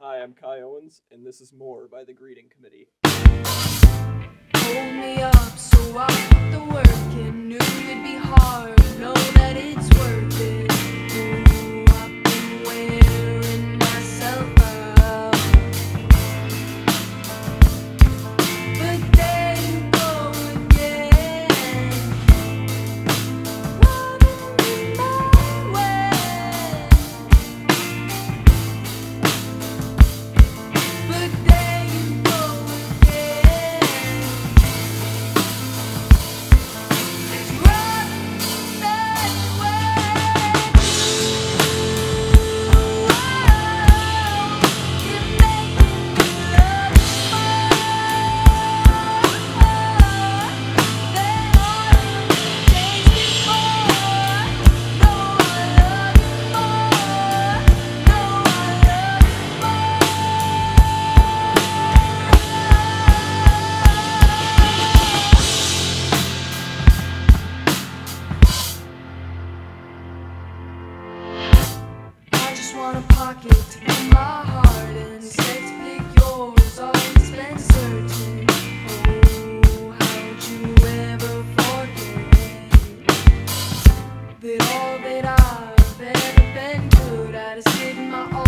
Hi, I'm Kai Owens, and this is More by the Greeting Committee. want a pocket to my heart and in. to pick yours, always been searching. Oh, how'd you ever forget that all that I've ever been good at is getting my own.